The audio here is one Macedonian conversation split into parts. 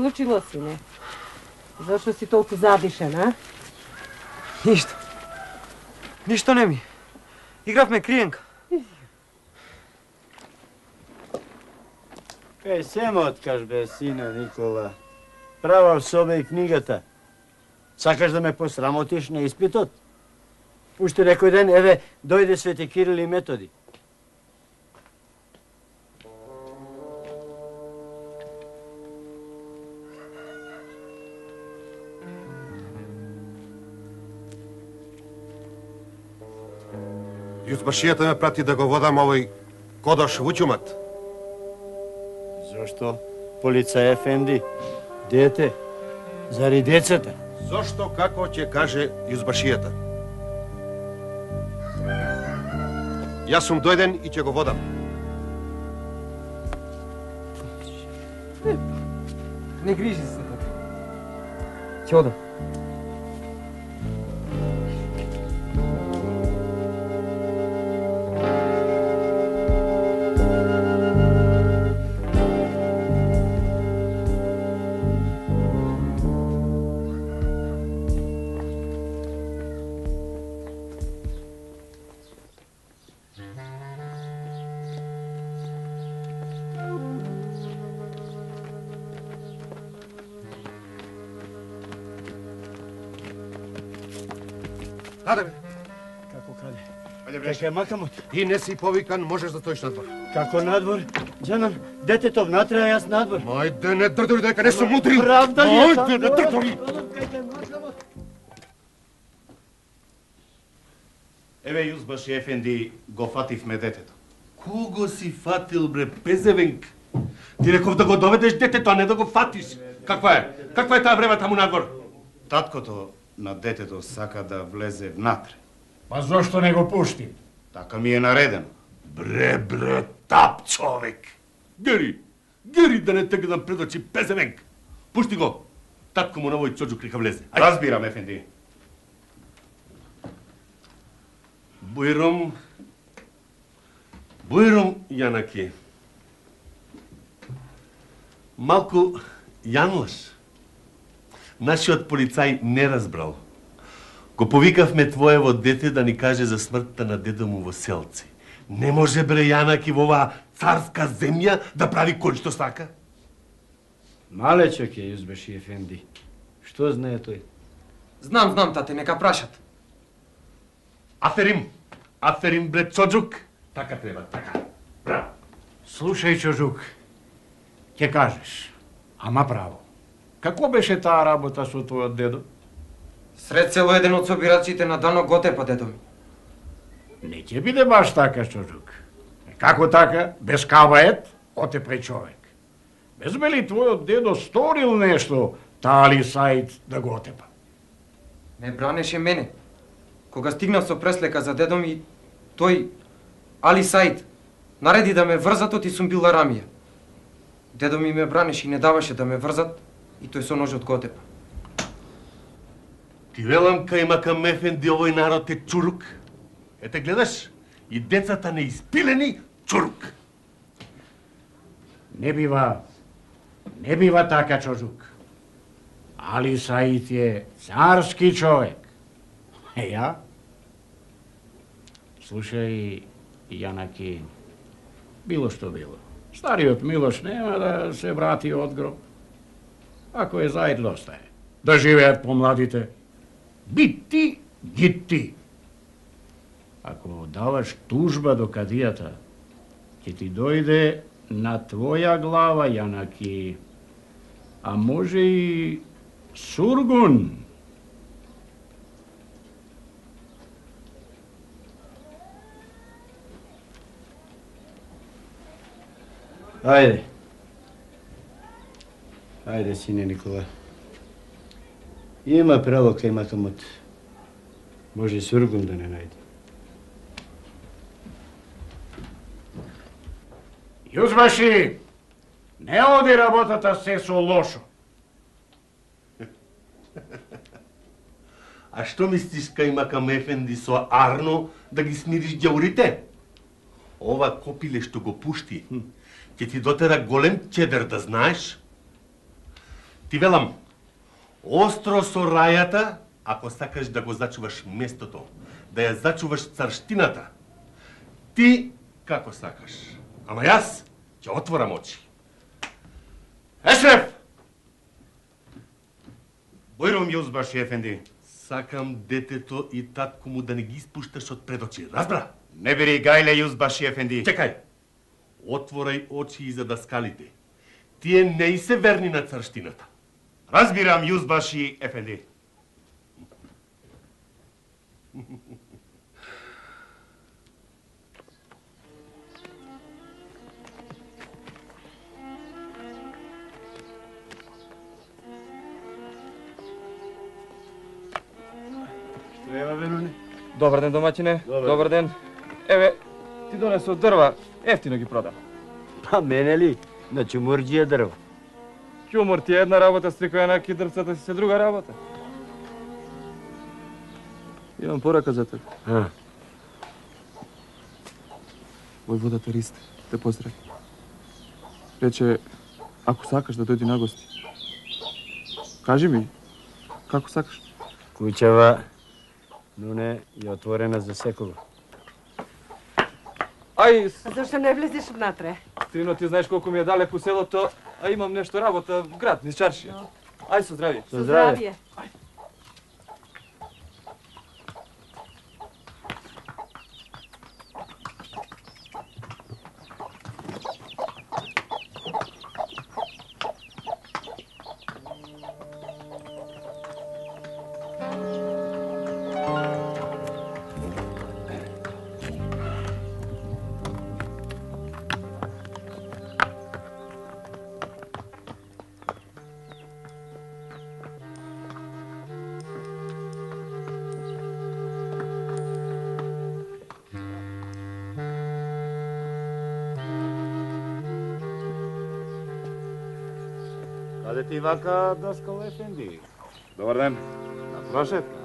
случило, сине? Зошто си толку задишен, а? Ништо. Ништо не ми. Игравме криенка. Кај се ме откаш, бе, сино Никола. Права в собе и книгата. Сакаш да ме посрамотиш на испитот? Уште некој ден, еве, дојде Свети Кирил и Методи. Јузбашијата ме прати да го водам овој кодош вучумат. Зошто? Полица Ефенди, дете, зари децата. Зошто како ќе каже Јузбашијата? Јас сум дојден и ќе го водам. Не грижи се така. Ќе одам. Аде бе. Како каде? Ајде Кај е макамот? И не си повикан, можеш да стоиш надвор. Како надвор? Джанан, детето внатре, а јас надвор. Ајде, не дрдори дека не сум утри. Правда ли е Ајде, не дрдори. Еве Јузбаши Ефенди го фативме детето. Кого си фатил, бре, пезевенк? Ти реков да го доведеш детето, а не да го фатиш. Каква е? Каква е таа време таму надвор? Таткото на детето сака да влезе внатре. Па зошто не го пушти? Така ми е наредено. Бре, бре, тап човек. Гери, гери да не те гледам пред очи, пезевенк. Пушти го. Татко му на овој чоджук нека влезе. Ајде. Разбирам, Ефенди. Бујром, Бујром Јанаки. Малку јанлаш. Нашиот полицај не разбрал. Го повикавме твоево дете да ни каже за смртта на дедо му во селци. Не може бре Јанаки во оваа царска земја да прави кој што сака. Малечок е Јузбаши Ефенди. Што знае тој? Знам, знам, тате, нека прашат. Аферим, аферим бре чоджук. Така треба, така. Браво. Слушај, Чожук, ќе кажеш, ама право. Како беше таа работа со твојот дедо? Сред село еден од собирачите на Дано Готепа, дедо ми. Не ќе биде баш така, Чожук. Како така? Без кавает, отепај човек. Без ли твојот дедо сторил нешто, таа ли сајд да го отепа? Ме бранеше мене. Кога стигнав со преслека за дедо ми, тој, Али Саид, нареди да ме врзат, оти сум бил Рамија. Дедо ми ме бранеше и не даваше да ме врзат, и тој со ножот го отепа. Ти велам кај макам ефенди овој народ е чурук. Ете гледаш, и децата не испилени чурук. Не бива, не бива така, Чожук. Али Саид е царски човек. Е, ја? Слушај, Јанаки, било што било. Стариот Милош нема да се врати од гроб. Ако е заедно остае. Да живеат помладите. Бити, гити. Ако даваш тужба до кадијата, ќе ти дојде на твоја глава, Јанаки. А може и сургун. Ајде. Ајде, сине Никола. Има право кај макамот. Може и сургун да не најде. Јузбаши, не оди работата се со лошо. А што мислиш кај макам ефенди со Арно да ги смириш ѓаурите? Ова копиле што го пушти, ќе ти дотера голем чедер да знаеш. Ти велам, остро со рајата, ако сакаш да го зачуваш местото, да ја зачуваш царштината. Ти како сакаш. Ама јас ќе отворам очи. Ешреф! Бојрум Јузбаши ефенди. Сакам детето и татко му да не ги испушташ од пред очи. Разбра? Не бери гајле Јузбаши ефенди. Чекај. Отворај очи и за даскалите. Тие не и се верни на царштината. Разбирам Јузбаши ефенди. Добар ден, домаќине. Добар. Добар ден. Еве, ти донесо дрва, ефтино ги продам. Па мене ли? На чумурџија дрво. Ќумор ти е една работа, стрико јанаки дрвцата си се друга работа. Имам порака за тебе. А, Војводата Ристе, те поздрави. Рече, ако сакаш да дојди на гости. Кажи ми, како сакаш? куќава, но не е отворена за секого. Ај, зашто не влезеш внатре? Стрино, ти знаеш колку ми е далеку селото, а имам нешто работа в град, низ чаршија. Ај со здрави. Со здравје. Каде ти вака Даскал ефенди? Добар ден. На прошетка,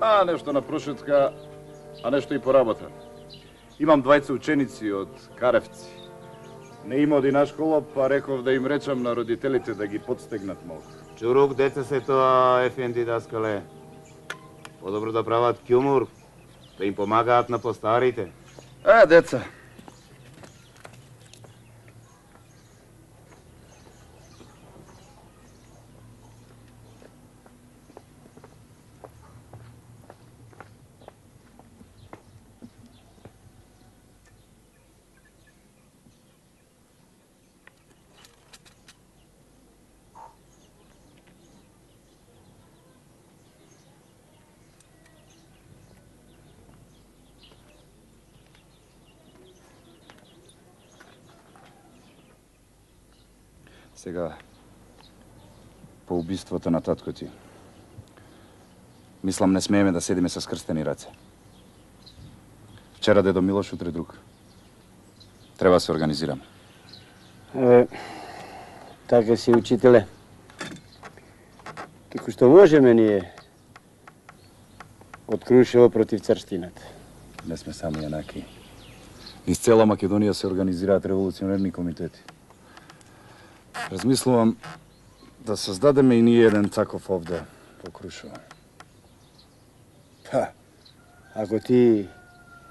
а? А, нешто на прошетка, а нешто и по работа. Имам двајца ученици од Каревци. Не има оди школа, па реков да им речам на родителите да ги подстегнат малку. Чурук дете се тоа ефенди Даскале. Подобро да прават кјумур, да им помагаат на постарите. Е, деца. Сега, по убиството на татко ти, мислам не смееме да седиме со скрстени раце. Вчера дедо Милош, утре друг. Треба да се организираме. Еве, така си учителе. Како што можеме ние од Крушево против царштината. Не сме сами јанаки. Из цела Македонија се организираат револуционерни комитети. Размислувам да создадеме и ние еден таков овде во Крушево. Па, ако ти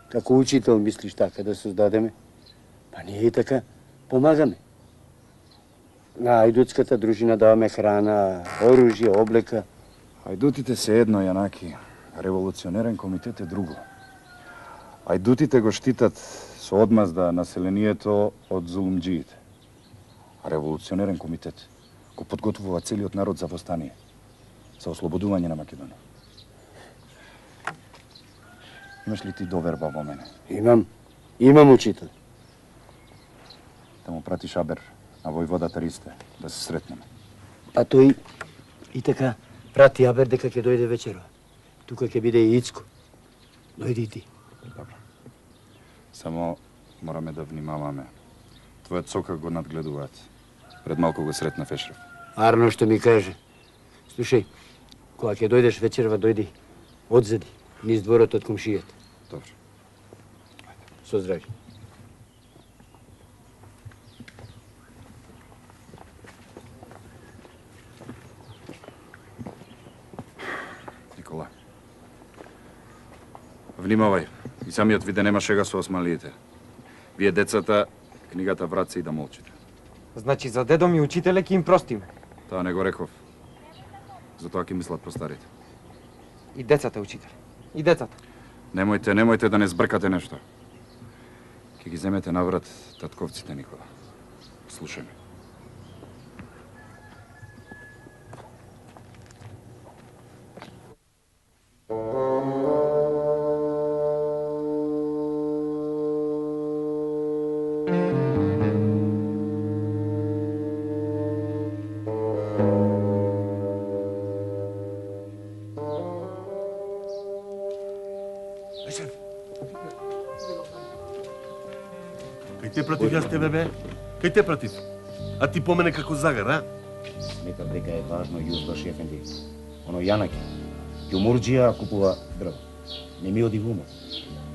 како учител мислиш така да создадеме, па ние и така помагаме. На ајдутската дружина даваме храна, оружје, облека. Ајдутите се едно, јанаки. Револуционерен комитет е друго. Ајдутите го штитат со одмазда населението од зулумџиите. Револуционерен комитет го подготвува целиот народ за востание, за ослободување на Македонија. Имаш ли ти доверба во мене? Имам, имам учител. Да му пратиш Абер на војводата Ристе, да се сретнеме. Па тој и така прати Абер дека ќе дојде вечерва. Тука ќе биде и Ицко. Дојди и ти. Добро. Само мораме да внимаваме. Твојот сока го надгледуваат. Пред малку го сретнав Ешреф. Арно што ми каже. Слушај, кога ќе дојдеш вечерва, дојди одзади, низ дворот од комшијата. Добро. Со здравје. Никола. Внимавај, и самиот виде нема шега со осмалиите. Вие децата, книгата врат се и да молчите. Значи за дедом и учителе ќе им простиме. Таа не го реков. Затоа ќе мислат постарите. И децата, учителе. И децата. Немојте, немојте да не збркате нешто. Ќе ги земете наврат татковците Никола. Слушај ме. Те против јас тебе бе? Кај те против? А ти помене како загар, а? Сметав дека е важно Јузбаш Ефенди. Оно Јанаки. Ѓумурџија купува дрво. Не ми оди во умот.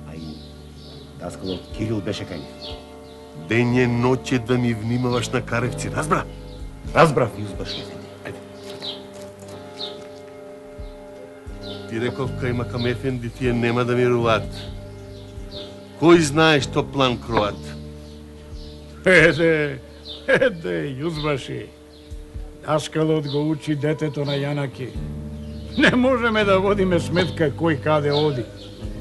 А и даскалот Кирил беше кај нив. Дење ноќе да ми внимаваш на каревци, разбра? Разбрав Јузбаш Ефенди. Ти реков кај Макам Ефенди тие нема да мируваат. Кој знае што план кроат? Еде, еде, Јузбаши. Даскалот го учи детето на Јанаки. Не можеме да водиме сметка кој каде оди.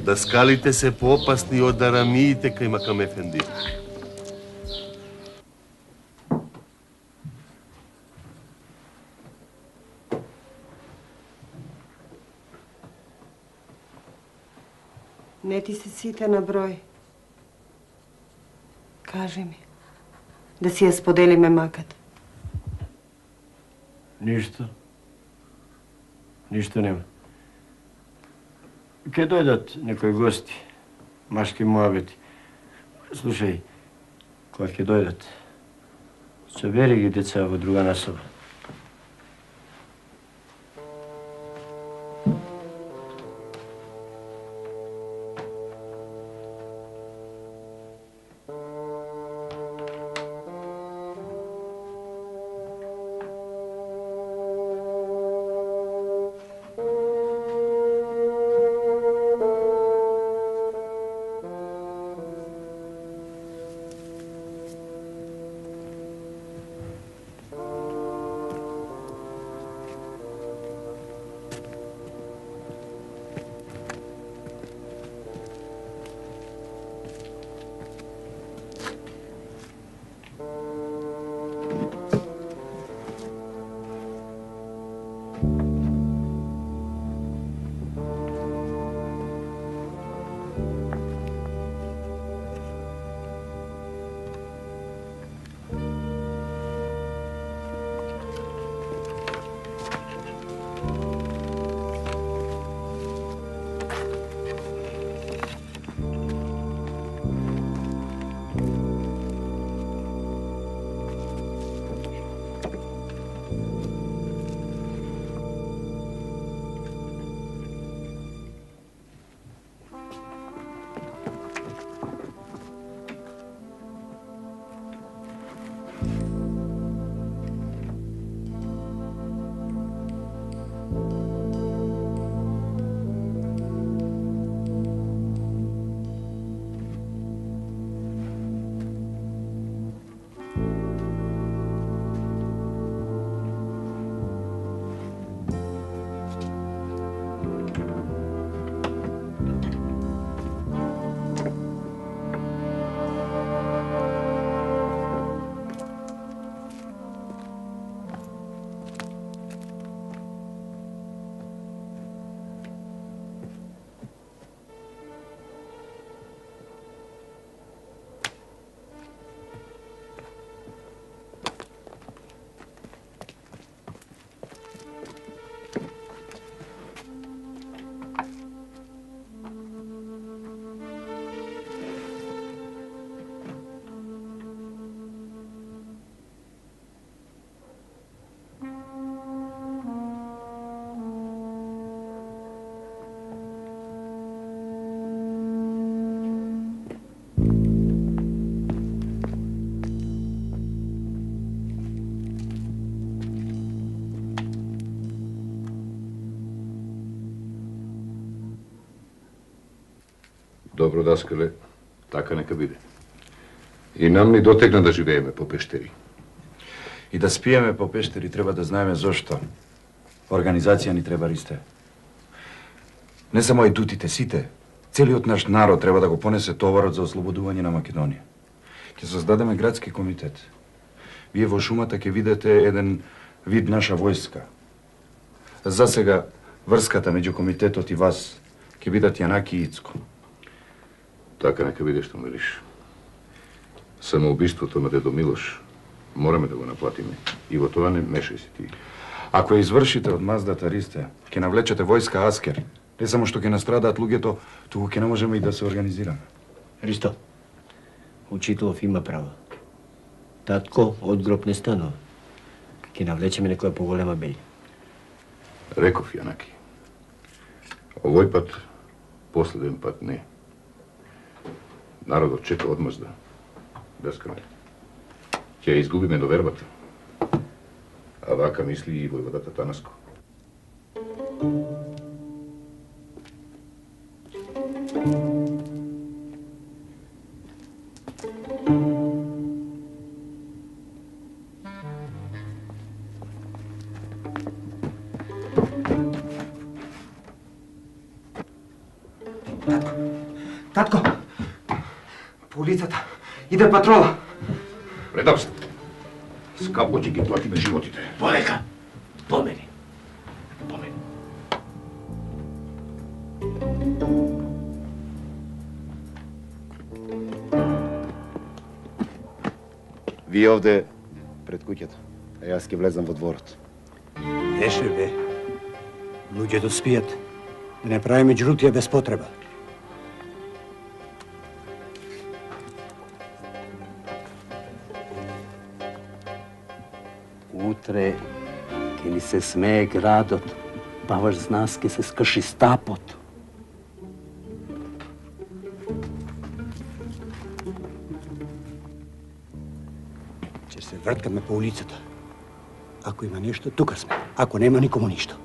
Даскалите се поопасни од арамиите кај Макам Ефенди. Не ти се сите на број. Кажи ми. Да си ја споделиме маката. Ништо. Ништо нема. Ке дојдат некои гости, машки муабети. Слушај, кога ќе дојдат, собери ги деца во друга насоба. Добро, така нека биде. И нам ни дотегна да живееме по пештери. И да спиеме по пештери треба да знаеме зошто. Организација ни треба ристе. Не само и едутите, сите. Целиот наш народ треба да го понесе товарот за ослободување на Македонија. Ќе создадеме градски комитет. Вие во шумата ќе видите еден вид наша војска. За сега врската меѓу комитетот и вас ќе бидат Јанаки и Ицко. Така нека биде што велиш. Самоубиството на дедо Милош мораме да го наплатиме. И во тоа не мешај се ти. Ако ја извршите од маздата ристе, ќе навлечете војска Аскер. Не само што ќе настрадаат луѓето, туку ќе не можеме и да се организираме. Ристо, учителов има право. Татко од гроб не станува. Ќе навлечеме некоја поголема беља. Реков Јанаки. Овој пат, последен пат не. Народот чека одмазда. Даскале. Ќе ја изгубиме довербата. А вака мисли и војводата Танаско. Татко! Татко! Улицата. Иде патрола. Предав се. Скапо ќе ги платиме животите. Полека. Помени. Помени. Вие овде пред куќата, а јас ќе влезам во дворот. Еше бе. Луѓето спијат. Да не правиме џрутија без потреба. Се смее градот, баваш з нас ке се скрши стапот. Ќе се враткаме по улицата. Ако има нешто, тука сме. Ако нема, никому ништо.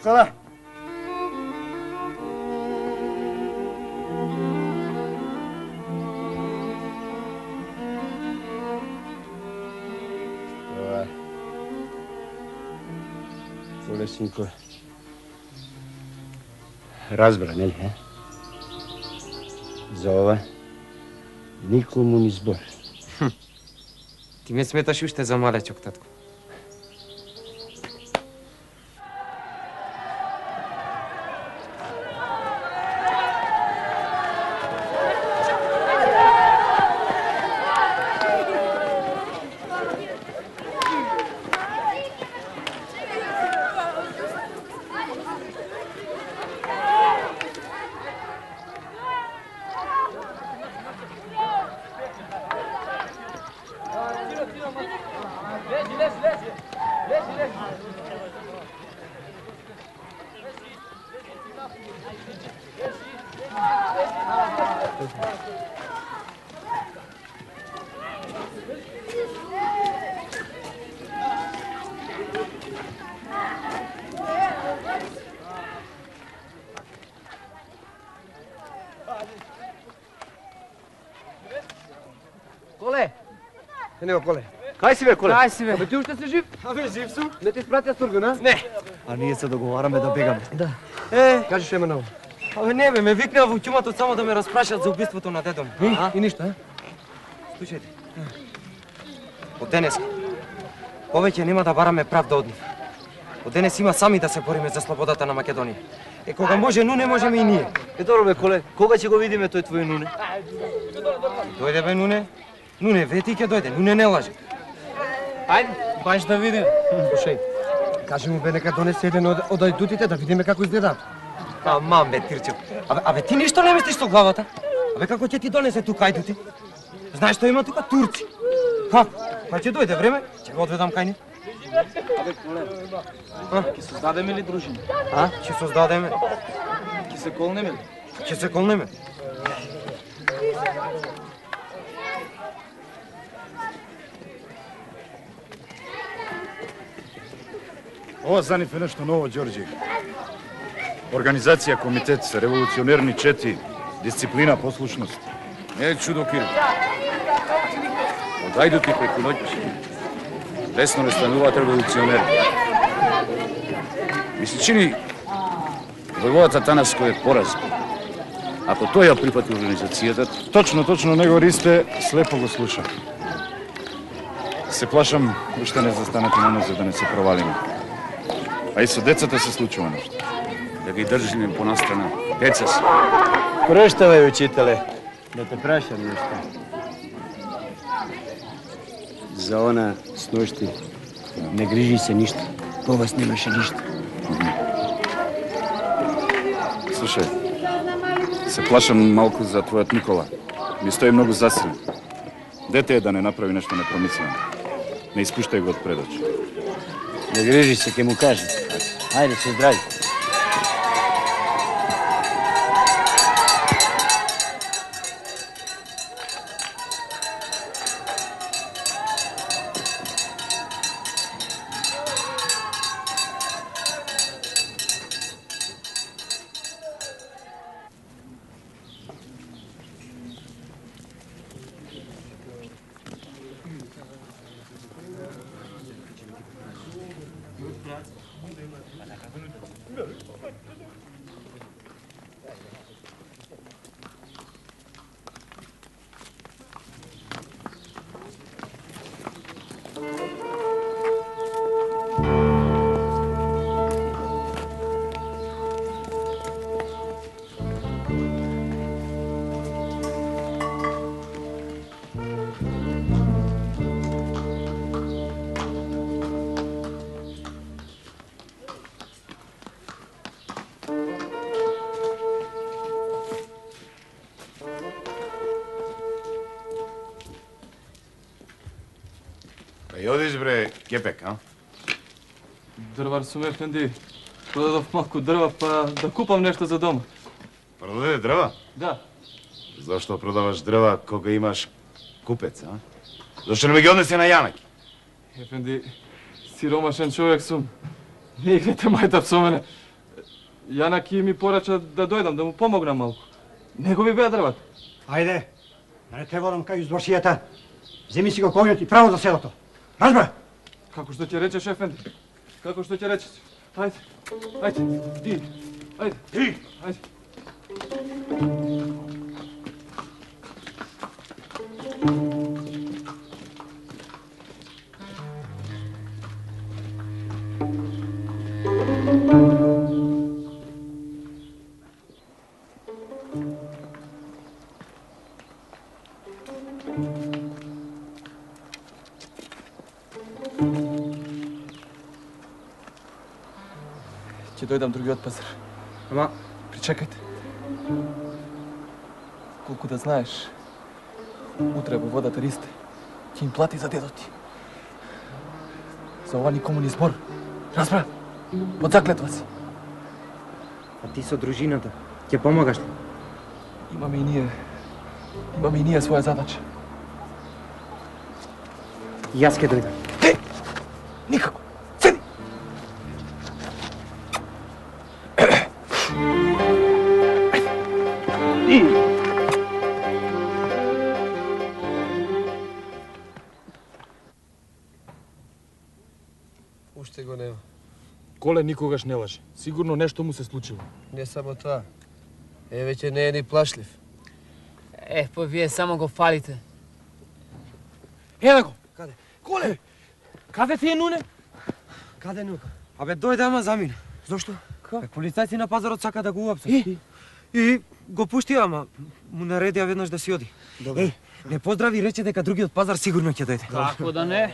Никола! Ова. Поле, синко. Разбра, нели, е? За ова никому ни збор. Ти ме сметаш уште Коле! Ене Коле. Кај си бе, Коле? Кај си бе? Абе, ти уште си жив? Абе, жив сум. Не ти спратија Сурган, а? Не. А ние се договараме да бегаме. Да. Е, Кажи што има ново. абе не бе, ме викнаа во ќуматот само да ме распрашат за убиството на дедом. И? А? И ништо, а? Слушајте. Од денеска Повеќе нема да бараме правда од нив. Од денес има сами да се бориме за слободата на Македонија. Е кога може Нуне, можеме и ние. Е, добро бе, коле, кога ќе го видиме тој твој нуне? Дојде бе Нуне. Нуне вети ќе дојде, Нуне не лаже. Ајде, баш да видим. Слушај, кажи му бе нека донесе еден од, од ајдутите да видиме како изгледаат. А, мам бе, Тирчев. Абе, абе ти ништо не мислиш со главата? Абе како ќе ти донесе тука ајдути? Знаеш што има тука турци? Како? Па ќе дојде време, ќе го одведам кај нив. Абе, коле, ќе создадеме ли дружина? А? Ќе создадеме. Ќе се колнеме ли? Ќе се колнеме. Ова за нив е нешто ново, Ѓорѓи. Организација, комитет, револуционерни чети, дисциплина, послушност. Не е чудо, Кирил. Од ајдути преку ноќ, лесно не стануваат револуционери. Ми се чини, војводата Танаско е поразен. Ако тој ја прифати организацијата, точно, точно него Ристе слепо го слуша. Се плашам, уште не застанете на нозе да не се провалиме. А и со децата се случува нешто. Да ги држиме понастрана. Деца се. Прощавај, учителе. Да те прашам нешто. За она с ношти не грижи се ништо. По вас немаше ништо. Слушај, се плашам малку за твојот Никола. Ми стои многу засилен. Дете е да не направи нешто непромислено. Не испуштај го од пред очи. Не грижи се, ќе му кажем. Ајде, се здрави. И одиш бре, кепек, а? Дрвар сум ефенди. Продадов малку дрва, па да купам нешто за дома. Продаде дрва? Да. Зошто продаваш дрва кога имаш купец, а? Зошто не ме ги однесе на Јанак? Ефенди, сиромашен човек сум. Не игрете мајтап со мене. Јанаки ми порача да дојдам, да му помогнам малку. Негови беа дрвата. Ајде, да не те водам кај извршијата. Земи си го коњот и право за селото. Разбра? Како што ќе речеш, Ефенди? Како што ќе речеш? Ајде, ајде, ди, ајде, ди, ајде. Ќе дојдам другиот пазар. Ама, причекајте. Колку да знаеш, утре во водата Ристе ќе им плати за дедот ти. За ова никому не збор. Разбра? Под заклетва си. А ти со дружината, ќе помагаш ли? Имаме и ние, имаме и ние своја задача. Јас ќе дојдам. Никако. Коле никогаш не лаже. Сигурно нешто му се случило. Не само тоа. Е, веќе не е ни плашлив. Е, па вие само го фалите. Еве го! Каде? Коле! Каде ти е Нуне? Каде Нука? Абе, дојде ама замина. Зошто? Бе, полицајци на пазарот сака да го уапсат. И? И го пушти, ама му наредија веднаш да си оди. Добре. Еј, не поздрави и рече дека другиот пазар сигурно ќе дојде. Како да не?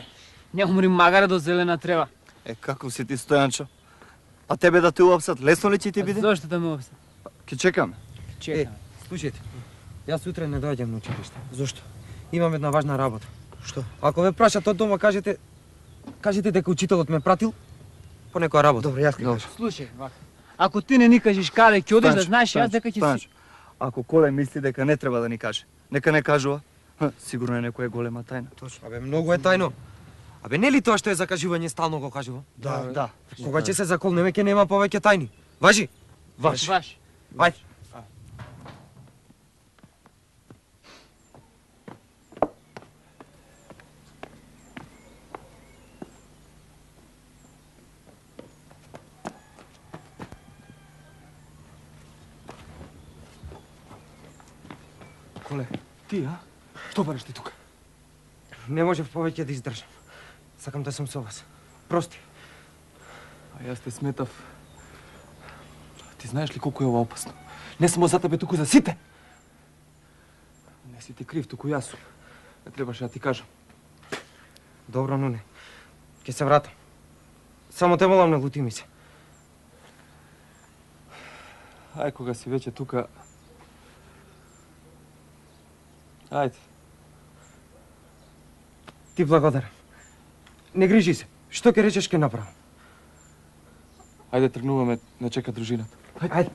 Не умри магара до зелена трева. Е, каков си ти, Стојанчо? А тебе да те уапсат, лесно ли ќе ти биде? Зошто да ме уапсат? Ке чекаме. Е, слушајте. Јас утре не доаѓам на училиште. Зошто? Имам една важна работа. Што? Ако ве прашат од дома, кажете кажете дека учителот ме пратил по некоја работа. Добре, јас ќе кажам. Слушај, вака. Ако ти не ни кажеш каде ќе одиш, да знаеш јас дека ќе си... Ако Коле мисли дека не треба да ни каже, нека не кажува. Сигурно е некоја голема тајна. Точно. Абе, многу е тајно. Абе, нели тоа што е закажување стално го кажува? Да, да. Кога ќе се заколнеме, ќе нема повеќе тајни. Важи? Важи. Ваш. Ајде. Коле, ти, а? Што бараш ти тука? Не можев повеќе да издржам. Сакам да сум со вас. Прости. А јас те сметав. Ти знаеш ли колку е ова опасно? Не само за тебе, туку за сите. Не си ти крив, туку јас сум. Не требаше да ти кажам. Добро, Нуне. Ќе се вратам. Само те молам, не лути ми се. Ај, кога си веќе тука... Ајде. Ти благодарам. Не грижи се. Што ќе речеш ќе направам. Ајде тргнуваме, не чека дружината. Ајде.